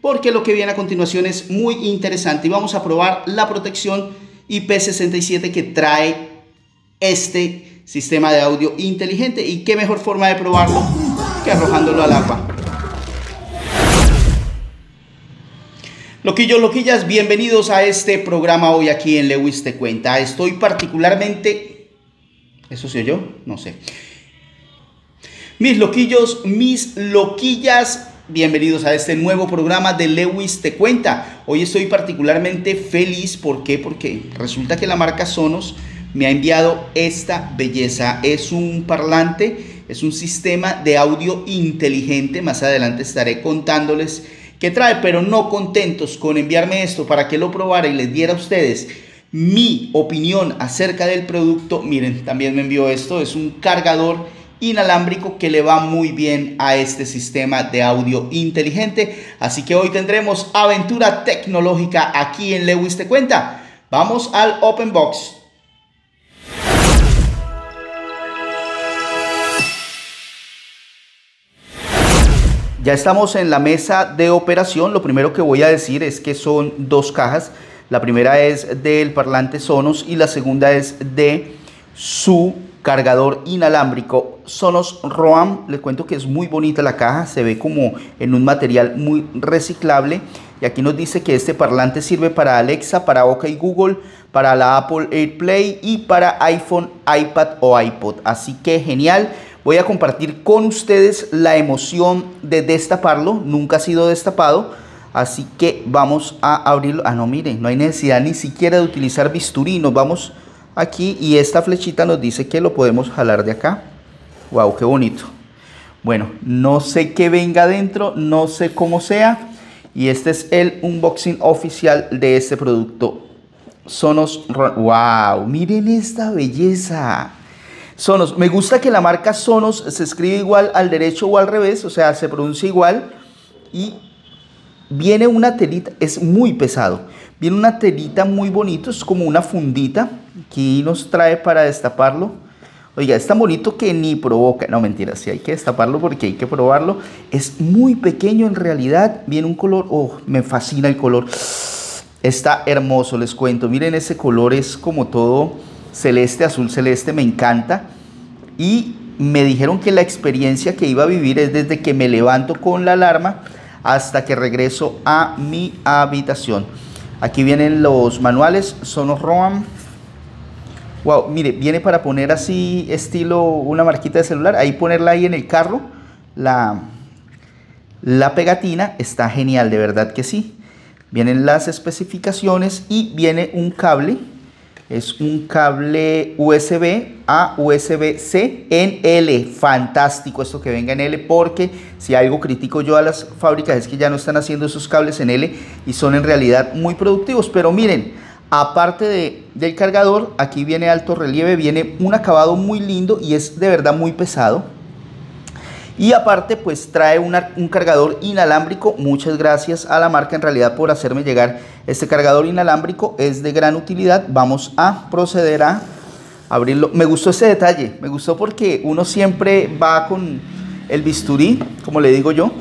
porque lo que viene a continuación es muy interesante y vamos a probar la protección IP67 que trae este sistema de audio inteligente y qué mejor forma de probarlo que arrojándolo al agua. Loquillos, loquillas, bienvenidos a este programa hoy aquí en Lewis Te Cuenta. Estoy particularmente... ¿Eso soy yo? No sé. Mis loquillos, mis loquillas, bienvenidos a este nuevo programa de Lewis Te Cuenta. Hoy estoy particularmente feliz, ¿por qué? Porque resulta que la marca Sonos me ha enviado esta belleza. Es un parlante, es un sistema de audio inteligente. Más adelante estaré contándoles qué trae, pero no contentos con enviarme esto para que lo probara y les diera a ustedes mi opinión acerca del producto. Miren, también me envió esto, es un cargador inalámbrico que le va muy bien a este sistema de audio inteligente. Así que hoy tendremos aventura tecnológica aquí en Lewis Te Cuenta. Vamos al Open Box. Ya estamos en la mesa de operación. Lo primero que voy a decir es que son dos cajas. La primera es del parlante Sonos y la segunda es de su cargador inalámbrico Sonos Roam. Les cuento que es muy bonita la caja, se ve como en un material muy reciclable. Y aquí nos dice que este parlante sirve para Alexa, para OK Google, para la Apple AirPlay y para iPhone, iPad o iPod. Así que genial voy a compartir con ustedes la emoción de destaparlo. Nunca ha sido destapado. Así que vamos a abrirlo. Ah, no, miren, no hay necesidad ni siquiera de utilizar bisturí. Nos vamos aquí y esta flechita nos dice que lo podemos jalar de acá. Wow, qué bonito. Bueno, no sé qué venga adentro, no sé cómo sea. Y este es el unboxing oficial de este producto. Sonos, wow, miren esta belleza. Sonos. Me gusta que la marca Sonos se escribe igual al derecho o al revés, o sea, se pronuncia igual. Y viene una telita, es muy pesado. Viene una telita muy bonito, es como una fundita. Aquí nos trae para destaparlo. Oiga, es tan bonito que ni provoca. No, mentira, sí hay que destaparlo porque hay que probarlo. Es muy pequeño en realidad. Viene un color, oh, me fascina el color. Está hermoso, les cuento. Miren ese color, es como todo celeste, azul celeste, me encanta. Y me dijeron que la experiencia que iba a vivir es desde que me levanto con la alarma hasta que regreso a mi habitación. Aquí vienen los manuales, Sonos Roam. Wow, mire, viene para poner así estilo una marquita de celular, ahí ponerla ahí en el carro. La, la pegatina está genial, de verdad que sí. Vienen las especificaciones y viene un cable es un cable USB a USB-C en L. Fantástico esto que venga en L porque si algo critico yo a las fábricas es que ya no están haciendo esos cables en L y son en realidad muy productivos. Pero miren, aparte de, del cargador, aquí viene alto relieve, viene un acabado muy lindo y es de verdad muy pesado. Y aparte pues trae un cargador inalámbrico. Muchas gracias a la marca en realidad por hacerme llegar este cargador inalámbrico. Es de gran utilidad. Vamos a proceder a abrirlo. Me gustó ese detalle. Me gustó porque uno siempre va con el bisturí, como le digo yo.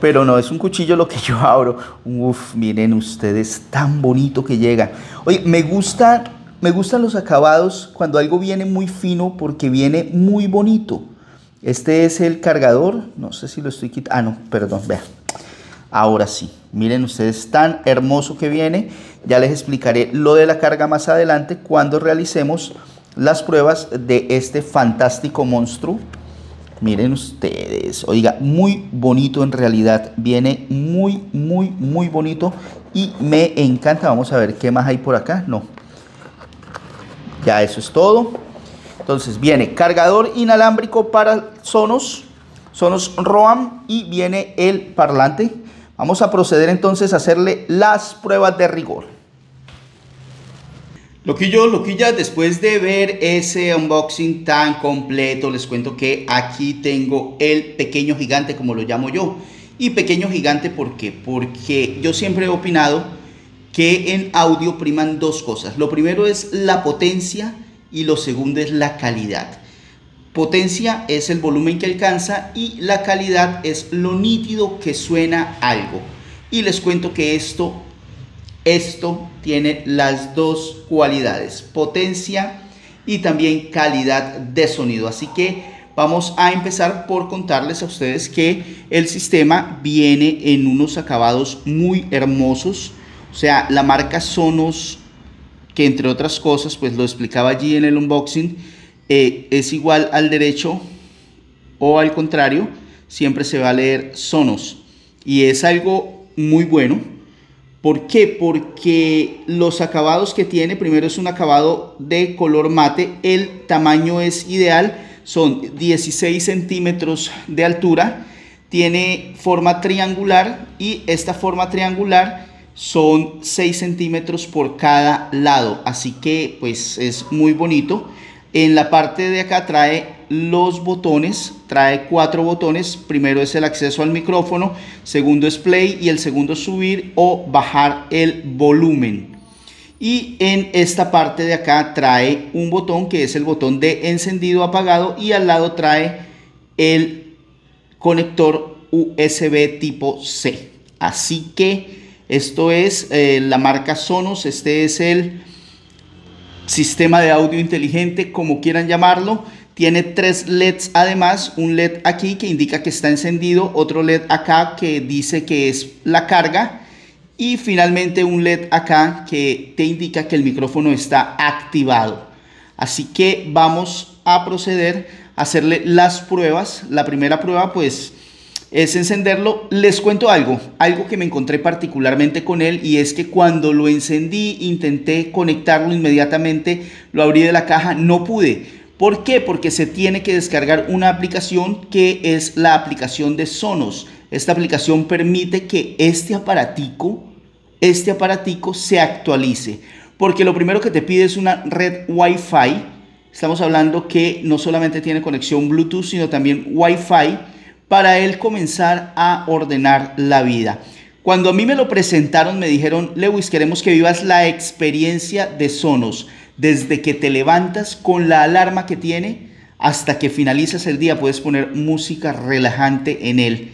Pero no, es un cuchillo lo que yo abro. Uf, miren ustedes, tan bonito que llega. Oye, me gusta, me gustan los acabados cuando algo viene muy fino porque viene muy bonito. Este es el cargador, no sé si lo estoy quitando, ah no, perdón, vean. Ahora sí, miren ustedes tan hermoso que viene. Ya les explicaré lo de la carga más adelante cuando realicemos las pruebas de este fantástico monstruo. Miren ustedes, oiga, muy bonito en realidad. Viene muy, muy, muy bonito y me encanta. Vamos a ver qué más hay por acá. No, ya eso es todo. Entonces viene cargador inalámbrico para Sonos, Sonos Roam y viene el parlante. Vamos a proceder entonces a hacerle las pruebas de rigor. Loquillo, loquilla, después de ver ese unboxing tan completo, les cuento que aquí tengo el pequeño gigante, como lo llamo yo. Y pequeño gigante, ¿por qué? Porque yo siempre he opinado que en audio priman dos cosas. Lo primero es la potencia y lo segundo es la calidad. Potencia es el volumen que alcanza y la calidad es lo nítido que suena algo. y les cuento que esto, esto tiene las dos cualidades, potencia y también calidad de sonido. Así que vamos a empezar por contarles a ustedes que el sistema viene en unos acabados muy hermosos. O sea, la marca Sonos, que entre otras cosas, pues lo explicaba allí en el unboxing, eh, es igual al derecho o al contrario, siempre se va a leer Sonos. Y es algo muy bueno. ¿Por qué? Porque los acabados que tiene, primero es un acabado de color mate, el tamaño es ideal, son 16 centímetros de altura, tiene forma triangular y esta forma triangular son 6 centímetros por cada lado, así que pues es muy bonito. En la parte de acá trae los botones, trae cuatro botones. Primero es el acceso al micrófono, segundo es play y el segundo subir o bajar el volumen. Y en esta parte de acá trae un botón que es el botón de encendido apagado y al lado trae el conector USB tipo C. Así que esto es eh, la marca Sonos, este es el sistema de audio inteligente, como quieran llamarlo. Tiene tres LEDs además, un LED aquí que indica que está encendido, otro LED acá que dice que es la carga y finalmente un LED acá que te indica que el micrófono está activado. Así que vamos a proceder a hacerle las pruebas. La primera prueba pues es encenderlo. Les cuento algo, algo que me encontré particularmente con él y es que cuando lo encendí, intenté conectarlo inmediatamente, lo abrí de la caja, no pude. ¿Por qué? Porque se tiene que descargar una aplicación que es la aplicación de Sonos. Esta aplicación permite que este aparatico, este aparatico se actualice. Porque lo primero que te pide es una red Wi-Fi. Estamos hablando que no solamente tiene conexión Bluetooth, sino también Wi-Fi para él comenzar a ordenar la vida. Cuando a mí me lo presentaron, me dijeron, Lewis, queremos que vivas la experiencia de Sonos, desde que te levantas con la alarma que tiene hasta que finalizas el día, puedes poner música relajante en él.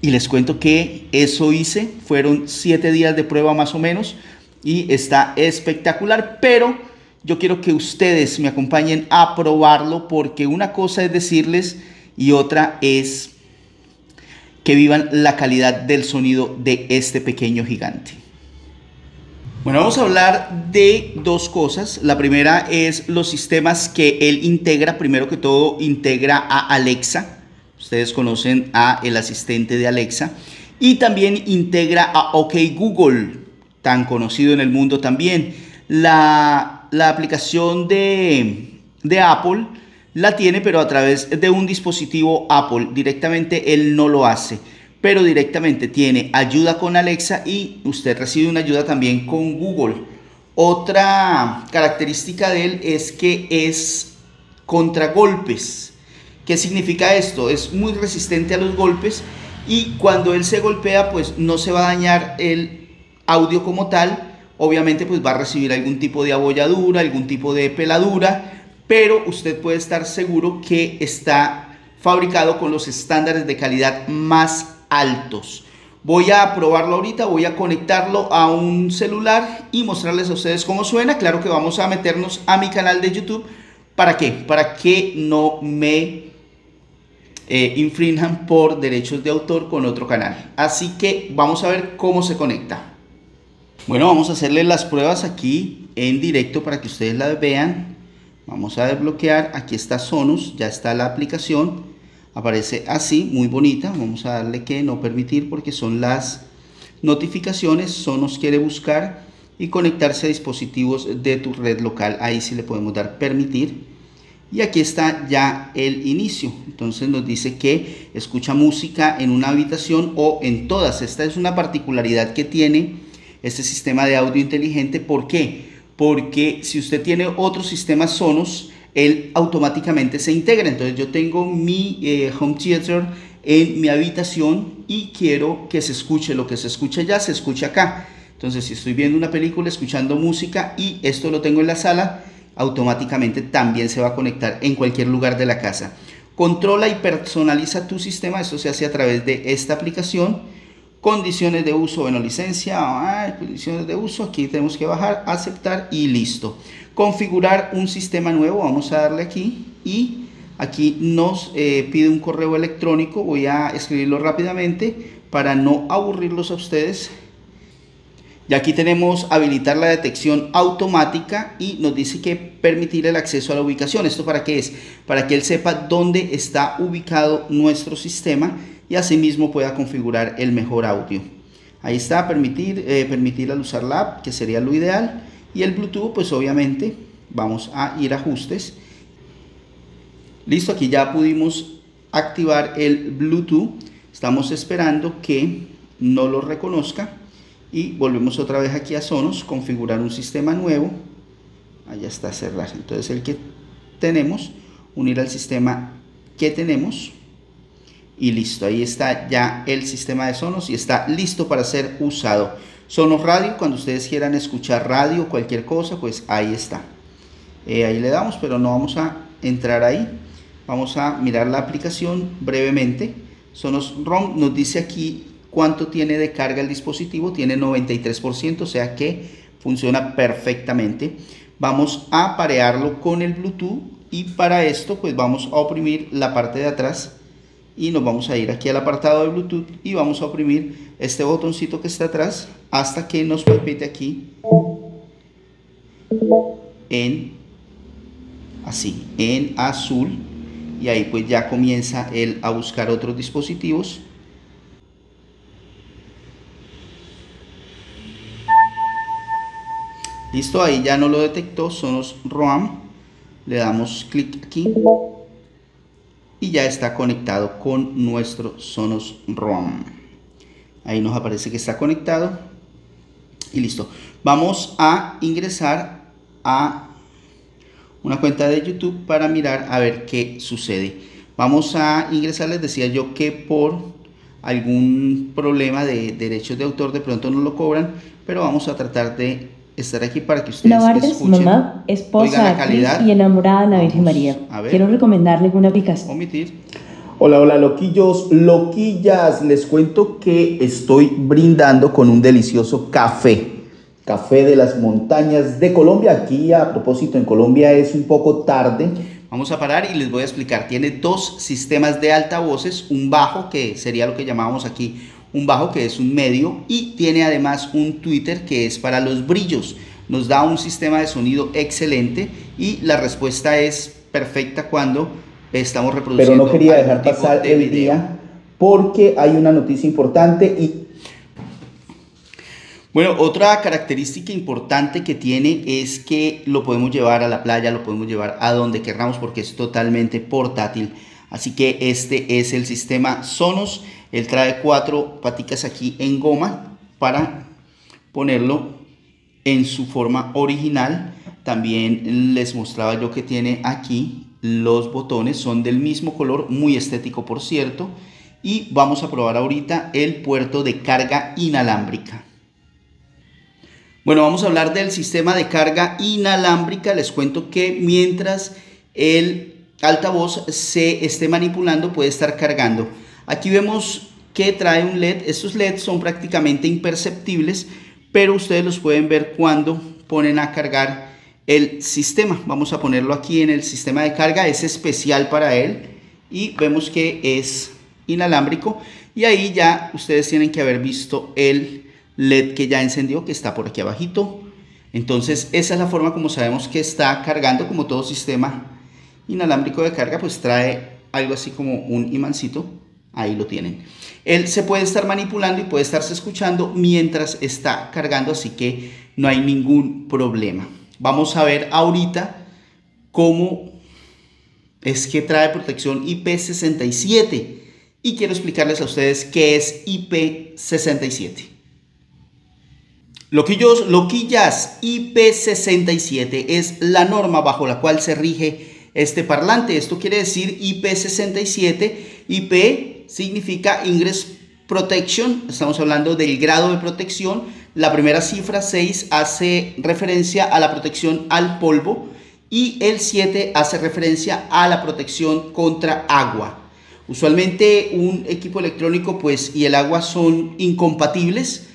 Y les cuento que eso hice, fueron siete días de prueba más o menos, y está espectacular, pero yo quiero que ustedes me acompañen a probarlo, porque una cosa es decirles y otra es que vivan la calidad del sonido de este pequeño gigante. Bueno, vamos a hablar de dos cosas. La primera es los sistemas que él integra. Primero que todo, integra a Alexa. Ustedes conocen a el asistente de Alexa. Y también integra a OK Google, tan conocido en el mundo también. La, la aplicación de, de Apple la tiene, pero a través de un dispositivo Apple. Directamente él no lo hace, pero directamente tiene ayuda con Alexa y usted recibe una ayuda también con Google. Otra característica de él es que es contra golpes. ¿Qué significa esto? Es muy resistente a los golpes y cuando él se golpea, pues no se va a dañar el audio como tal. Obviamente, pues va a recibir algún tipo de abolladura, algún tipo de peladura, pero usted puede estar seguro que está fabricado con los estándares de calidad más altos. Voy a probarlo ahorita, voy a conectarlo a un celular y mostrarles a ustedes cómo suena. Claro que vamos a meternos a mi canal de YouTube. ¿Para qué? Para que no me eh, infrinjan por derechos de autor con otro canal. Así que vamos a ver cómo se conecta. Bueno, vamos a hacerle las pruebas aquí en directo para que ustedes las vean. Vamos a desbloquear, aquí está Sonus, ya está la aplicación, aparece así, muy bonita, vamos a darle que no permitir porque son las notificaciones, Sonos quiere buscar y conectarse a dispositivos de tu red local, ahí sí le podemos dar permitir. Y aquí está ya el inicio, entonces nos dice que escucha música en una habitación o en todas, esta es una particularidad que tiene este sistema de audio inteligente, ¿por qué? porque si usted tiene otro sistema Sonos, él automáticamente se integra. Entonces yo tengo mi eh, home theater en mi habitación y quiero que se escuche lo que se escucha allá, se escucha acá. Entonces si estoy viendo una película, escuchando música y esto lo tengo en la sala, automáticamente también se va a conectar en cualquier lugar de la casa. Controla y personaliza tu sistema, esto se hace a través de esta aplicación condiciones de uso, bueno, licencia, condiciones de uso, aquí tenemos que bajar, aceptar y listo. Configurar un sistema nuevo, vamos a darle aquí y aquí nos eh, pide un correo electrónico, voy a escribirlo rápidamente para no aburrirlos a ustedes. Y aquí tenemos habilitar la detección automática y nos dice que permitir el acceso a la ubicación. ¿Esto para qué es? Para que él sepa dónde está ubicado nuestro sistema y asimismo pueda configurar el mejor audio. Ahí está, permitir, eh, permitir al usar la app, que sería lo ideal. Y el Bluetooth, pues obviamente vamos a ir a ajustes. Listo, aquí ya pudimos activar el Bluetooth. Estamos esperando que no lo reconozca. Y volvemos otra vez aquí a Sonos, configurar un sistema nuevo. Allá está cerrar. Entonces el que tenemos, unir al sistema que tenemos y listo, ahí está ya el sistema de Sonos y está listo para ser usado. Sonos Radio, cuando ustedes quieran escuchar radio, cualquier cosa, pues ahí está. Eh, ahí le damos, pero no vamos a entrar ahí. Vamos a mirar la aplicación brevemente. Sonos ROM nos dice aquí cuánto tiene de carga el dispositivo. Tiene 93%, o sea que funciona perfectamente. Vamos a parearlo con el Bluetooth y para esto pues vamos a oprimir la parte de atrás y nos vamos a ir aquí al apartado de Bluetooth y vamos a oprimir este botoncito que está atrás hasta que nos permite aquí en así en azul. Y ahí pues ya comienza él a buscar otros dispositivos. Listo ahí ya no lo detectó son los ROM le damos clic aquí y ya está conectado con nuestro Sonos ROM. Ahí nos aparece que está conectado y listo. Vamos a ingresar a una cuenta de YouTube para mirar a ver qué sucede. Vamos a ingresar, les decía yo que por algún problema de derechos de autor de pronto no lo cobran, pero vamos a tratar de estar aquí para que ustedes la escuchen. mamá, esposa, y enamorada de la Virgen María. Quiero recomendarle una aplicación. Omitir. Hola, hola, loquillos, loquillas. Les cuento que estoy brindando con un delicioso café. Café de las montañas de Colombia. Aquí, a propósito, en Colombia es un poco tarde. Vamos a parar y les voy a explicar. Tiene dos sistemas de altavoces, un bajo, que sería lo que llamábamos aquí un bajo que es un medio y tiene además un Twitter que es para los brillos. Nos da un sistema de sonido excelente y la respuesta es perfecta cuando estamos reproduciendo. Pero no quería dejar pasar el día porque hay una noticia importante y bueno, otra característica importante que tiene es que lo podemos llevar a la playa, lo podemos llevar a donde queramos porque es totalmente portátil. Así que este es el sistema Sonos. Él trae cuatro paticas aquí en goma para ponerlo en su forma original. También les mostraba yo que tiene aquí los botones, son del mismo color, muy estético por cierto. Y vamos a probar ahorita el puerto de carga inalámbrica. Bueno, vamos a hablar del sistema de carga inalámbrica. Les cuento que mientras el altavoz se esté manipulando puede estar cargando. Aquí vemos que trae un LED. Estos LEDs son prácticamente imperceptibles, pero ustedes los pueden ver cuando ponen a cargar el sistema. Vamos a ponerlo aquí en el sistema de carga. Es especial para él y vemos que es inalámbrico. Y ahí ya ustedes tienen que haber visto el LED que ya encendió, que está por aquí abajito. Entonces esa es la forma como sabemos que está cargando, como todo sistema inalámbrico de carga, pues trae algo así como un imancito Ahí lo tienen. Él se puede estar manipulando y puede estarse escuchando mientras está cargando, así que no hay ningún problema. Vamos a ver ahorita cómo es que trae protección IP67 y quiero explicarles a ustedes qué es IP67. Loquillos, loquillas, IP67 es la norma bajo la cual se rige este parlante. Esto quiere decir IP67, IP significa Ingress Protection, estamos hablando del grado de protección. La primera cifra 6 hace referencia a la protección al polvo y el 7 hace referencia a la protección contra agua. Usualmente un equipo electrónico pues y el agua son incompatibles,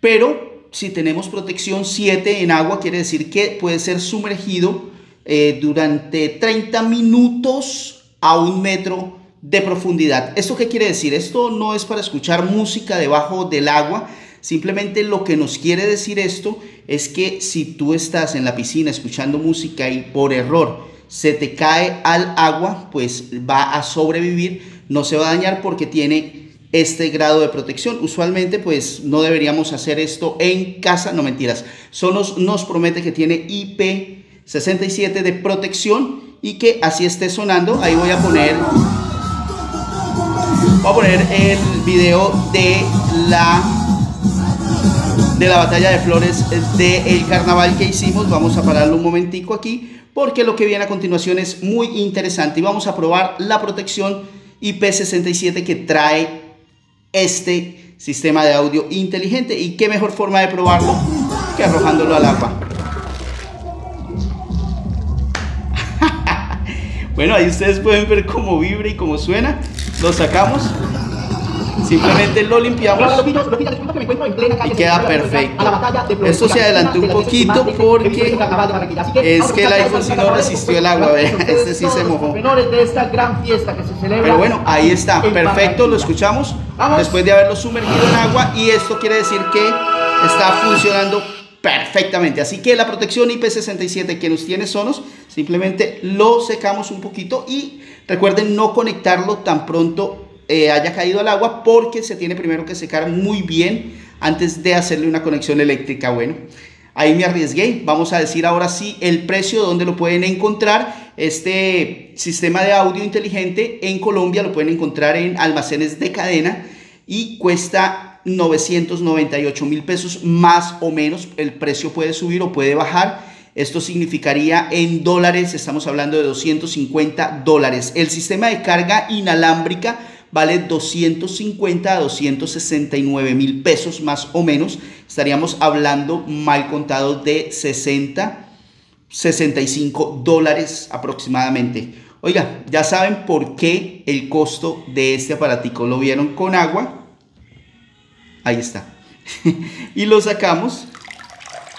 pero si tenemos protección 7 en agua quiere decir que puede ser sumergido eh, durante 30 minutos a un metro de profundidad. ¿Esto qué quiere decir? Esto no es para escuchar música debajo del agua, simplemente lo que nos quiere decir esto es que si tú estás en la piscina escuchando música y por error se te cae al agua, pues va a sobrevivir, no se va a dañar porque tiene este grado de protección. Usualmente pues no deberíamos hacer esto en casa, no mentiras. Sonos nos promete que tiene IP67 de protección y que así esté sonando. Ahí voy a poner Voy a poner el video de la de la batalla de flores del carnaval que hicimos. Vamos a pararlo un momentico aquí porque lo que viene a continuación es muy interesante y vamos a probar la protección IP67 que trae este sistema de audio inteligente y qué mejor forma de probarlo que arrojándolo al agua. bueno, ahí ustedes pueden ver cómo vibra y cómo suena lo sacamos, simplemente lo limpiamos y queda perfecto. Esto se adelantó un poquito porque es que el iPhone si no resistió el agua, este sí se mojó. Pero bueno, ahí está, perfecto, lo escuchamos después de haberlo sumergido en agua y esto quiere decir que está funcionando perfectamente. Así que la protección IP67 que nos tiene Sonos, simplemente lo secamos un poquito y recuerden no conectarlo tan pronto eh, haya caído al agua porque se tiene primero que secar muy bien antes de hacerle una conexión eléctrica. Bueno, ahí me arriesgué. Vamos a decir ahora sí el precio donde lo pueden encontrar. Este sistema de audio inteligente en Colombia lo pueden encontrar en almacenes de cadena y cuesta 998 mil pesos más o menos. El precio puede subir o puede bajar. Esto significaría en dólares, estamos hablando de 250 dólares. El sistema de carga inalámbrica vale 250 a 269 mil pesos más o menos. Estaríamos hablando mal contado de 60, 65 dólares aproximadamente. Oiga, ya saben por qué el costo de este aparatico lo vieron con agua Ahí está. y lo sacamos,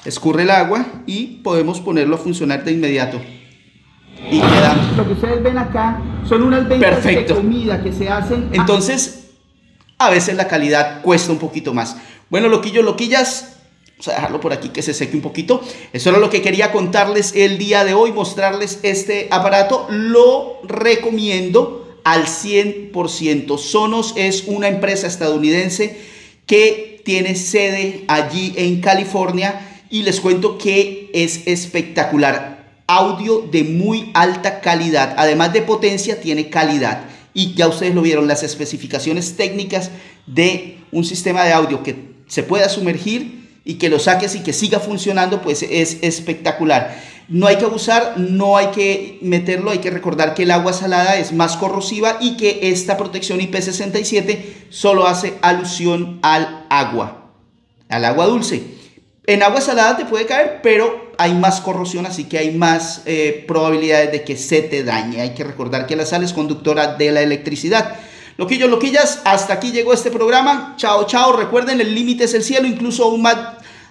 escurre el agua y podemos ponerlo a funcionar de inmediato. Y queda. Lo que ustedes ven acá son unas ventas de comida que se hacen. Entonces, a veces la calidad cuesta un poquito más. Bueno, loquillos, loquillas, Vamos a dejarlo por aquí que se seque un poquito. Eso era lo que quería contarles el día de hoy, mostrarles este aparato. Lo recomiendo al 100%. Sonos es una empresa estadounidense que tiene sede allí en California y les cuento que es espectacular. Audio de muy alta calidad, además de potencia, tiene calidad. Y ya ustedes lo vieron, las especificaciones técnicas de un sistema de audio que se pueda sumergir y que lo saques y que siga funcionando, pues es espectacular. No hay que abusar, no hay que meterlo, hay que recordar que el agua salada es más corrosiva y que esta protección IP67 solo hace alusión al agua, al agua dulce. En agua salada te puede caer, pero hay más corrosión, así que hay más eh, probabilidades de que se te dañe. Hay que recordar que la sal es conductora de la electricidad. Loquillos, loquillas, hasta aquí llegó este programa. Chao, chao. Recuerden, el límite es el cielo, incluso aún más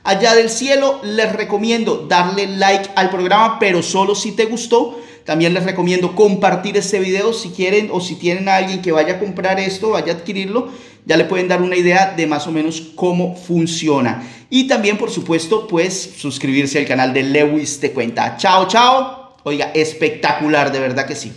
allá del cielo, les recomiendo darle like al programa, pero solo si te gustó. También les recomiendo compartir este video si quieren o si tienen a alguien que vaya a comprar esto, vaya a adquirirlo, ya le pueden dar una idea de más o menos cómo funciona. Y también, por supuesto, pues suscribirse al canal de Lewis Te Cuenta. Chao, chao. Oiga, espectacular, de verdad que sí.